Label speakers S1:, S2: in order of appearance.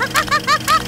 S1: ha ha ha ha ha ha!